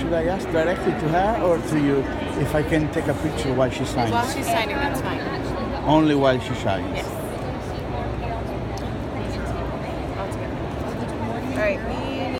should I ask directly to her or to you if I can take a picture while she signs? While she's signing, that's fine. Only while she signs. Yes. All right,